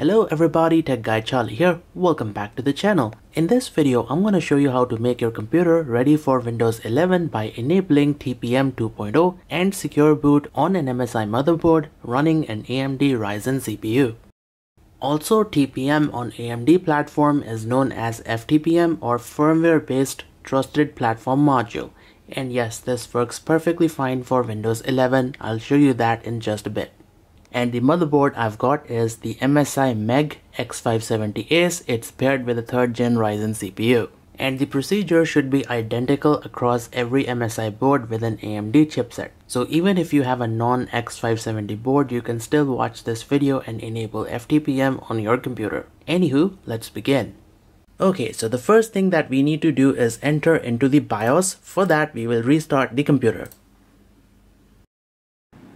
Hello everybody, Tech Guy Charlie here. Welcome back to the channel. In this video, I'm going to show you how to make your computer ready for Windows 11 by enabling TPM 2.0 and Secure Boot on an MSI motherboard running an AMD Ryzen CPU. Also, TPM on AMD platform is known as FTPM or Firmware Based Trusted Platform Module. And yes, this works perfectly fine for Windows 11. I'll show you that in just a bit and the motherboard I've got is the MSI MEG X570 Ace. It's paired with a 3rd gen Ryzen CPU. And the procedure should be identical across every MSI board with an AMD chipset. So even if you have a non-X570 board, you can still watch this video and enable FTPM on your computer. Anywho, let's begin. Okay, so the first thing that we need to do is enter into the BIOS. For that, we will restart the computer.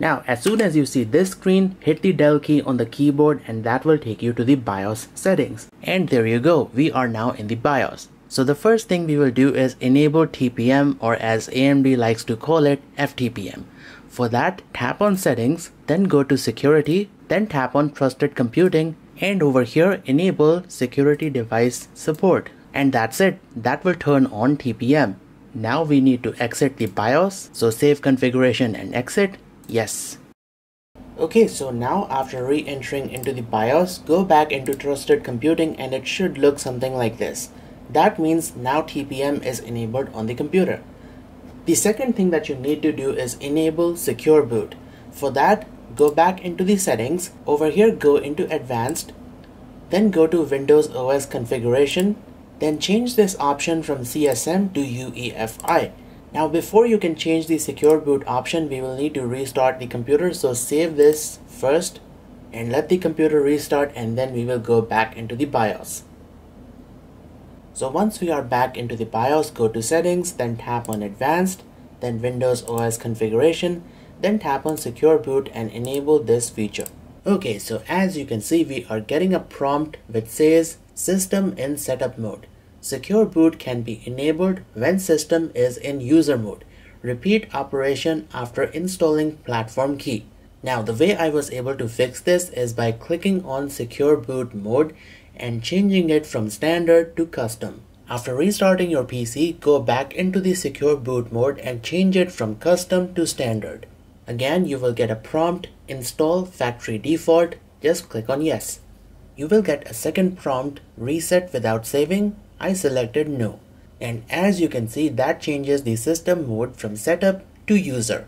Now, as soon as you see this screen, hit the del key on the keyboard and that will take you to the BIOS settings. And there you go, we are now in the BIOS. So the first thing we will do is enable TPM or as AMD likes to call it, FTPM. For that, tap on settings, then go to security, then tap on trusted computing and over here enable security device support. And that's it, that will turn on TPM. Now we need to exit the BIOS, so save configuration and exit Yes. Okay, so now after re-entering into the BIOS, go back into Trusted Computing and it should look something like this. That means now TPM is enabled on the computer. The second thing that you need to do is enable Secure Boot. For that, go back into the settings. Over here, go into Advanced. Then go to Windows OS Configuration. Then change this option from CSM to UEFI. Now before you can change the secure boot option, we will need to restart the computer. So save this first and let the computer restart and then we will go back into the BIOS. So once we are back into the BIOS, go to settings, then tap on advanced, then Windows OS configuration, then tap on secure boot and enable this feature. Okay, so as you can see, we are getting a prompt which says system in setup mode. Secure boot can be enabled when system is in user mode. Repeat operation after installing platform key. Now the way I was able to fix this is by clicking on secure boot mode and changing it from standard to custom. After restarting your PC, go back into the secure boot mode and change it from custom to standard. Again, you will get a prompt, install factory default, just click on yes. You will get a second prompt, reset without saving, I selected no. And as you can see that changes the system mode from setup to user.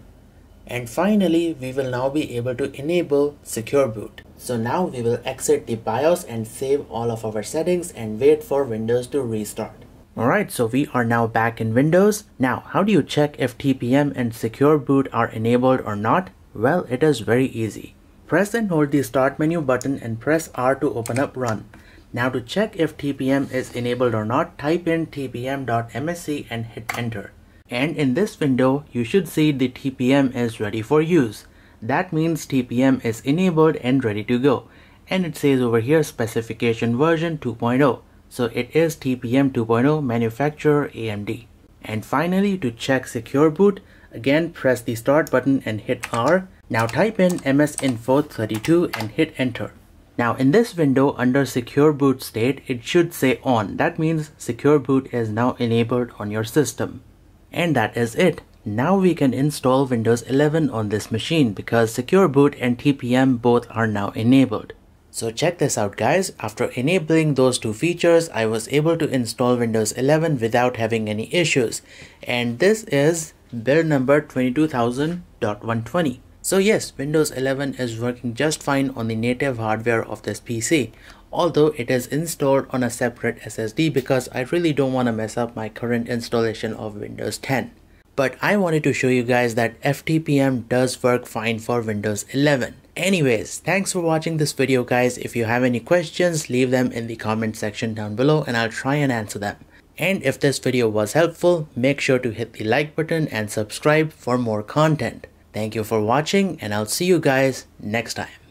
And finally, we will now be able to enable secure boot. So now we will exit the BIOS and save all of our settings and wait for Windows to restart. Alright, so we are now back in Windows. Now, how do you check if TPM and secure boot are enabled or not? Well, it is very easy. Press and hold the start menu button and press R to open up run. Now to check if TPM is enabled or not, type in tpm.msc and hit enter. And in this window, you should see the TPM is ready for use. That means TPM is enabled and ready to go. And it says over here specification version 2.0. So it is TPM 2.0 manufacturer AMD. And finally to check secure boot, again press the start button and hit R. Now type in msinfo32 and hit enter. Now in this window under secure boot state, it should say on. That means secure boot is now enabled on your system. And that is it. Now we can install Windows 11 on this machine because secure boot and TPM both are now enabled. So check this out guys, after enabling those two features, I was able to install Windows 11 without having any issues. And this is build number 22000.120. So yes, Windows 11 is working just fine on the native hardware of this PC, although it is installed on a separate SSD because I really don't want to mess up my current installation of Windows 10. But I wanted to show you guys that FTPM does work fine for Windows 11. Anyways, thanks for watching this video guys. If you have any questions, leave them in the comment section down below and I'll try and answer them. And if this video was helpful, make sure to hit the like button and subscribe for more content. Thank you for watching and I'll see you guys next time.